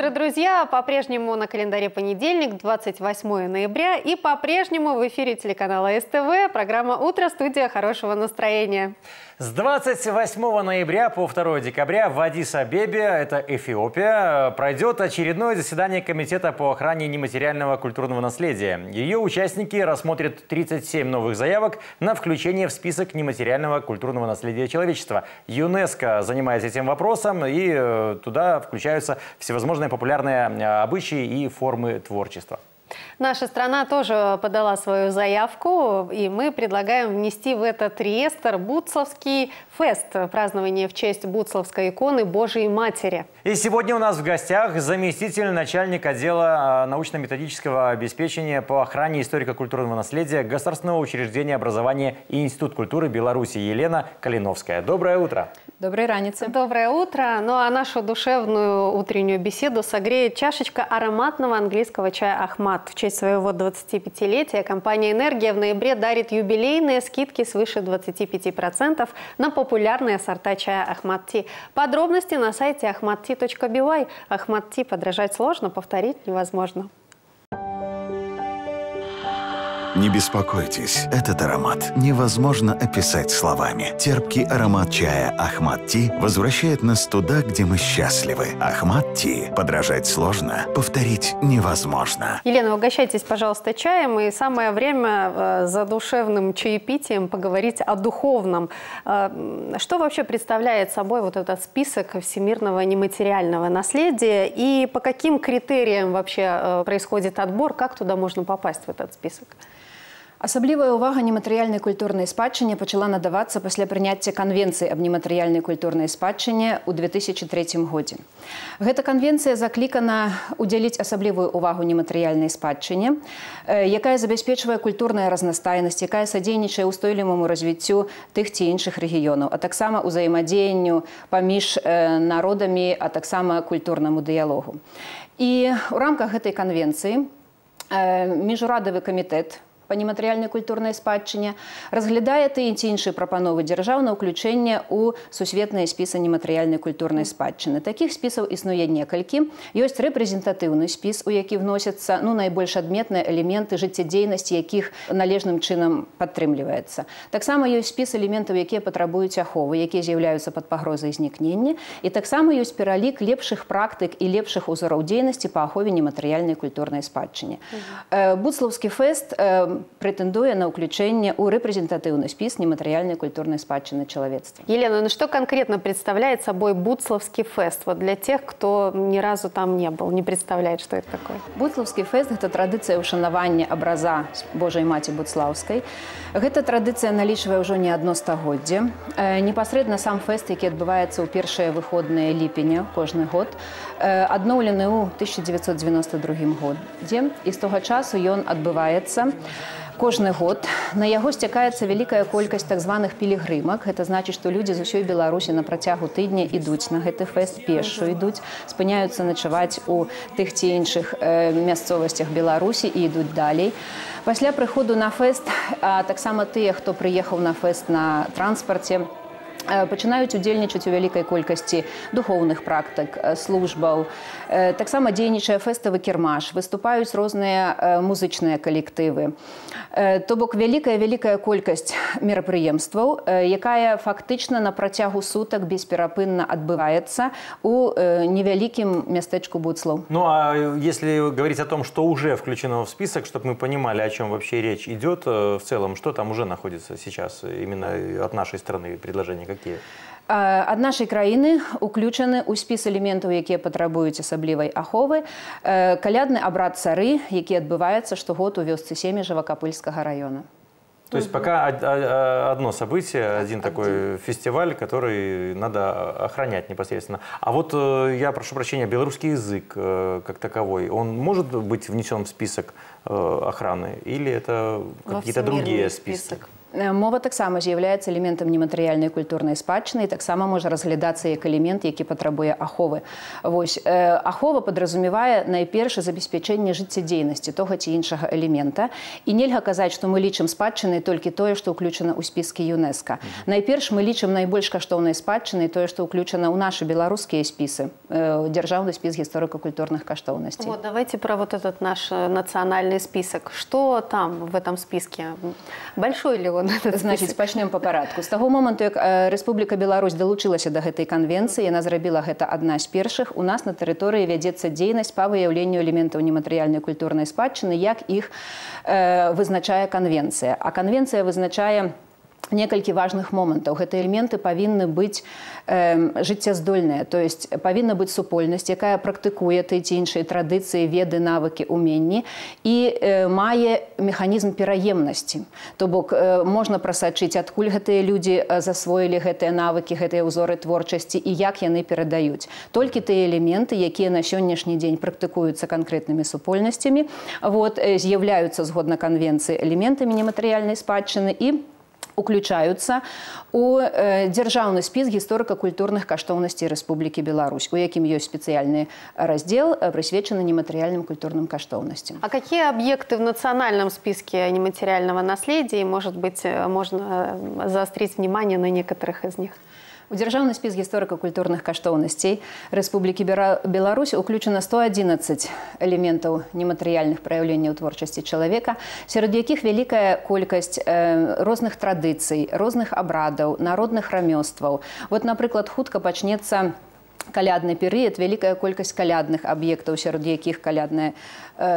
утро, друзья! По-прежнему на календаре понедельник, 28 ноября. И по-прежнему в эфире телеканала СТВ программа «Утро. Студия хорошего настроения». С 28 ноября по 2 декабря в Адис-Абебе, это Эфиопия, пройдет очередное заседание Комитета по охране нематериального культурного наследия. Ее участники рассмотрят 37 новых заявок на включение в список нематериального культурного наследия человечества. ЮНЕСКО занимается этим вопросом, и э, туда включаются всевозможные популярные э, обычаи и формы творчества. Наша страна тоже подала свою заявку, и мы предлагаем внести в этот реестр Буцловский фест, празднование в честь Буцловской иконы Божией Матери. И сегодня у нас в гостях заместитель начальника отдела а, научно-методического обеспечения по охране историко-культурного наследия Государственного учреждения образования и Институт культуры Беларуси Елена Калиновская. Доброе утро. Доброй раницы. Доброе утро. Ну а нашу душевную утреннюю беседу согреет чашечка ароматного английского чая «Ахмат». В честь своего 25-летия компания «Энергия» в ноябре дарит юбилейные скидки свыше 25% на популярные сорта чая «Ахмат Ти». Подробности на сайте ahmatti.by. «Ахмат Ти» подражать сложно, повторить невозможно. Не беспокойтесь, этот аромат невозможно описать словами. Терпкий аромат чая Ахмат Ти возвращает нас туда, где мы счастливы. Ахмат Ти. Подражать сложно, повторить невозможно. Елена, угощайтесь, пожалуйста, чаем. И самое время э, за душевным чаепитием поговорить о духовном. Э, что вообще представляет собой вот этот список всемирного нематериального наследия? И по каким критериям вообще э, происходит отбор? Как туда можно попасть в этот список? Асаблівая ўвага нематэрыяльнай культурнай спадчыне пачала надавацца пасля прыняцця канвенцыі аб нематэрыяльнай культурнай спадчыне ў 2003 годзе. Гэта канвенцыя заклікана удзяліць асаблівую ўвагу нематэрыяльнай спадчыне, якая забяспечвае культурная разнастайнасць, якая садзейнічае ўстойліваму развіццю тых ці іншых рэгіёнаў, а таксама ўзаемадзеянню паміж народамі, а таксама культурнаму дыялогу. І ў рамках гэтай канвенцыі міжурадавы камітэт па нематэрыяльнай культурнай спадчыне разглядае тыя ці іншыя прапановы дзяржаў на ўключэнне ў сусветныя спісы нематэрыяльнай культурнай спадчыны. Такіх спісаў існуе некалькі. Ёсць рэпрэзентатыўны спіс у які вносяцца ну найбольш адметныя элементы жыццядзейнасці якіх належным чынам падтрымліваецца. Таксама ёсць спіс элементаў якія патрабуюць аховы якія з'яўляюцца пад пагрозай знікнення. І таксама ёсць пералік лепшых практык і лепшых узораў дзейнасці па ахове нематэрыяльнай культурнай спадчыне. Буцлаўскі фэст прэтэндуе на ўключэнне ў рэпрэзентатыўны спіс нематэрыяльнай культурнай спадчыны чалавецтва. Елена, ну что конкретно представляет собой Буцлавский фест? Вот для тех, кто ни разу там не был, не представляет, что это такое. Буцлавскі фест гэта традыцыя ўшанавання абраза Божай маці Буцлаўскай. Гэта традыцыя налічвае ўжо не адно стагоддзе. Непасрэдна сам фэст, які адбываецца ў першыя выходныя ліпеня кожны год, адноўлены ў 1992 годзе. І з тога часу ён адбываецца кожны год. На яго сцякаецца вялікая колькасць так званых пілігрымак. Это значыць што людзі з усёй беларусі на працягу тыдня ідуць на гэты фэст пешу ідуць спыняюцца начаваць у тых ці іншых э, мясцовасцях беларусі і ідуць далей. Пасля прыходу на фэст таксама тыя хто прыехаў на фэст на транспарце пачынаюць удзельнічаць у вялікай колькасці духоўных практык службаў таксама дзейнічае фэставы кірмаш выступаюць розныя музычныя калектывы то бок вялікая вялікая колькасць мерапрыемстваў якая фактычна на працягу сутак бесперапынна адбываецца у невялікім мястэчку буцлаў ну а если говорить о том что уже включено в список чтобы мы понимали о чем вообще речь идет в целом что там уже находится сейчас именно от нашей страны предложения какие? Ад нашай краіны уключаны ў спіс элементаў якія патрабуюць асаблівай аховы калядны абрад цары які адбываецца штогод у вёсцы сем'і жавакапыльскага района. То есть пока одно событие один такой фестиваль который надо охранять непосредственно. А вот э, я прошу прощения белорусский язык э, как таковой он может быть внесен в список э, охраны или это какие-то другие списки мова таксама з'яўляецца элементам нематэрыяльнай культурнай спадчыны таксама можа разглядацца як элемент які патрабуе аховы. Вось ахова падразумевае найперш забеспячэнне жыццядзейнасці тога ці іншага элемента. І нельга казаць што мы лічым спадчыны толькі тое што ўключана ў спіскі юнеска найперш мы лічым найбольш каштоўнай спадчыны тое што ўключана ў нашы беларускія спісы дзяржаўны спіс гісторыка-культурных каштоўнасцей. Вот, давайте про вот этот наш нацыянальны список что там в этом списке? Большой ли он значыць пачнем па парадку. З таго моманту як Рэспубліка Беларусь далучылася да гэтай канвенцыі яна зрабіла гэта адна з першых у нас на тэрыторыі вядзецца дзейнасць па выяўленню элементаў нематэрыяльнай культурнай спадчыны як іх э, вызначае канвенцыя. А канвенцыя вызначае некалькі важных момантаў. Гэты элементы павінны быць э, жыццяздольныя. То есть павінна быць супольнасць якая практыкуе ты ці іншыя традыцыі веды навыкі уменні і э, мае механізм пераемнасці. То бок э, можна прасачыць адкуль гэтыя людзі засвоілі гэтыя навыкі гэтыя ўзоры творчасці і як яны перадаюць. Толькі тыя элементы якія на сённяшні дзень практыкуюцца канкрэтнымі супольнасцямі вот з'яўляюцца згодна канвенцыі элементамі нематэрыяльнай спадчыны і уключаюцца у э, дзяржаўны спіс гісторыка-культурных каштоўнасцей Рэспублікі Беларусь, у якім ёсць спецыяльны раздзел э, прысвечаны нематэрыяльным культурным каштоўнасцям. А какие объекты в национальном списке нематериального наследия, может быть, э, можно заострить внимание на некоторых из них? У дзяржаўны спіс гісторыка-культурных каштоўнасцей Рэспублікі Беларусь уключана 111 элементаў нематэрыяльных праяўленняў творчасці чалавека, сярод якіх вялікая колькасць э, розных традыцый, розных абрадаў, народных рамёстваў. Вот, напрыклад, хутка пачнецца, калядны перыяд вялікая колькасць калядных аб'ектаў сярод якіх калядная э,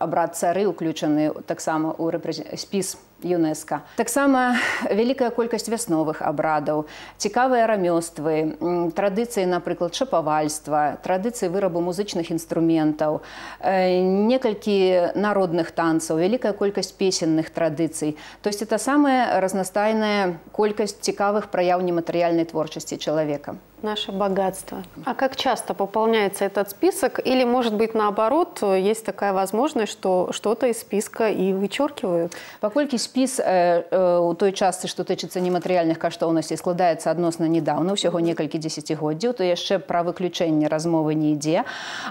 абрад цары уключаны таксама ў спіс ЮНЕСКА. Таксама вялікая колькасць вясновых абрадаў, цікавыя рамёствы, традыцыі, напрыклад, чапавальства, традыцыі вырабу музычных інструментаў, э, некалькі народных танцаў, вялікая колькасць песенных традыцый. То есть это самая разнастайная колькасць цікавых праяў нематэрыяльнай творчасці чалавека. Наше богатство. А как часто пополняется этот список? Или, может быть, наоборот, есть такая возможность, что что-то из списка и вычеркивают? Паколькі спіс э, э, у той частцы што тычыцца нематэрыяльных каштоўнасцей складаецца адносна недавно ўсяго некалькі дзесяцігоддзяў то яшчэ пра выключэнне размовы не ідзе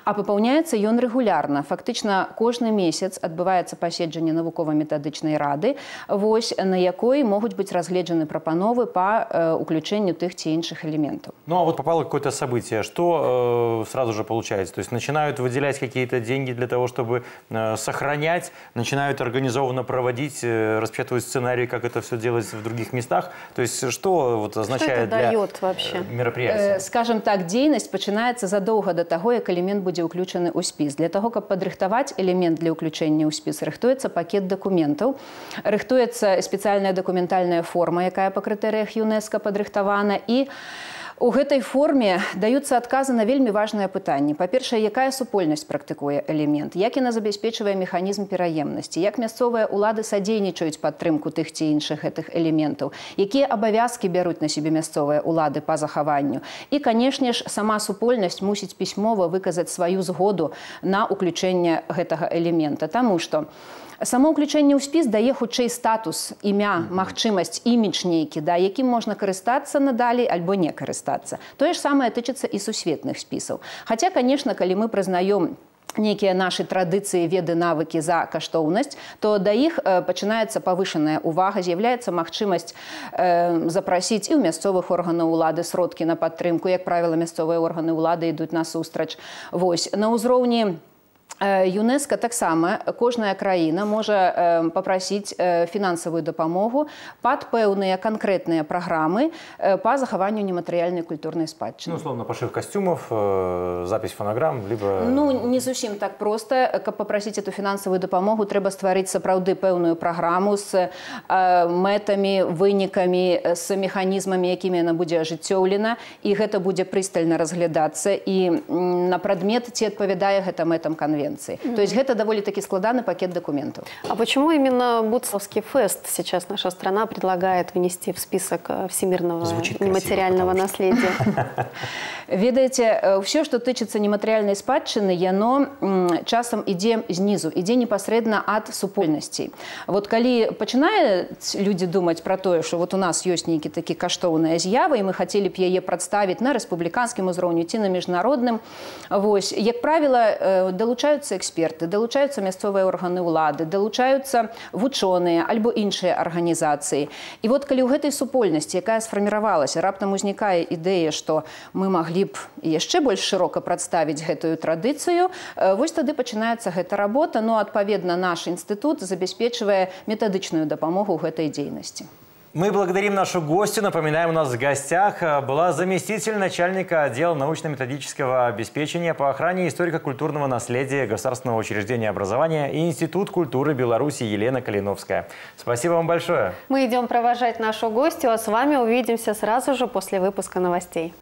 а папаўняецца ён рэгулярна фактычна кожны месяц адбываецца паседжанне навукова-метадычнай рады вось на якой могуць быць разгледжаны прапановы па уключэнню тых ці іншых элементаў ну а вот попало какое-то событие что э, сразу же получается то есть начинают выделять какие-то деньги для того чтобы э, сохранять начинают организованно проводить э, распечатывать сценарий, как это все делать в других местах. То есть что вот означает что это дает вообще? мероприятия? Э, скажем так, деятельность начинается задолго до того, как элемент будет включен у спис. Для того, как подрыхтовать элемент для включения у спис, рыхтуется пакет документов, рыхтуется специальная документальная форма, якая по критериях ЮНЕСКО подрыхтована, и У гэтай форме даюцца адказы на вельмі важнае пытанне. Па-першае, якая супольнасць практыкуе элемент, як яна забяспечвае механізм пераемнасці, як мясцовыя ўлады садзейнічаюць падтрымку тых ці іншых гэтых элементаў, якія абавязкі бяруць на сябе мясцовыя ўлады па захаванню. І, канешне ж, сама супольнасць мусіць пісьмова выказаць сваю згоду на ўключэнне гэтага элемента, Таму што, само ўключэнне ў спіс дае хутчэй статус імя магчымасць імідж нейкі да якім можна карыстацца надалей альбо не карыстацца. Тое ж самае тычыцца і сусветных спісаў. Хаця конечно калі мы прызнаём нейкія нашы традыцыі веды навыкі за каштоўнасць то да іх пачынаецца павышаная увага з'яўляецца магчымасць э, запрасіць і ў мясцовых органаў улады сродкі на падтрымку. Як правіла мясцовыя органы ўлады ідуць насустрач. Вось на ўзроўні ЮНЕСКА таксама кожная краіна можа папрасіць фінансавую дапамогу пад пэўныя канкрэтныя праграмы па захаванню нематэрыяльнай культурнай спадчыны. Ну, условно пашыв касцюмов, запись фонограмм либо Ну не зусім так проста, каб папрасіць эту фінансавую дапамогу трэба стварыць сапраўды пэўную праграму з мэтамі, вынікамі, з механізмамі, якімі яна будзе ажыццёўлена. І гэта будзе прыстальна разглядацца. І на прадмет ці адпавядае гэта мэтам канве конвенции. То есть это довольно таки складанный пакет документов. А почему именно Буцовский фест сейчас наша страна предлагает внести в список э, всемирного Звучит нематериального красиво, наследия? Ведаеце все что тычыцца нематэрыяльнай спадчыны яно часам ідзе знізу ідзе непасрэдна ад супольнасцей вот калі пачынаюць людзі думаць пра тое что вот у нас ёсць нейкі такі каштоўная з'ява і мы хацелі б яе прадставіць на рэспубліканскім узроўню ці на міжнародным Вось як правіла далучаюцца эксперты далучаюцца мясцовыя органы ўлады далучаюцца вучоныя альбо іншыя арганізацыі. І вот калі ў гэтай супольнасці якая сфарміравалася раптам узнікае ідэя што мы маглі б яшчэ больш шырока прадставіць гэтую традыцыю вось тады пачынаецца гэта работа. Но адпаведна наш інстытут забяспечвае метадычную дапамогу гэтай дзейнасці Мы благодарим нашу гостью. Напоминаем, у нас в гостях э, была заместитель начальника отдела научно-методического обеспечения по охране историко-культурного наследия Государственного учреждения образования и Институт культуры Беларуси Елена Калиновская. Спасибо вам большое. Мы идем провожать нашу гостью, а с вами увидимся сразу же после выпуска новостей.